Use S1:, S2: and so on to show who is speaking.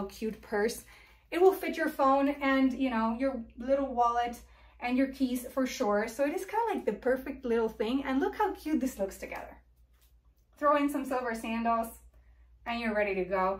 S1: little cute purse. It will fit your phone and, you know, your little wallet and your keys for sure. So it is kind of like the perfect little thing. And look how cute this looks together. Throw in some silver sandals and you're ready to go.